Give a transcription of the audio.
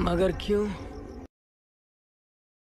मगर क्यों?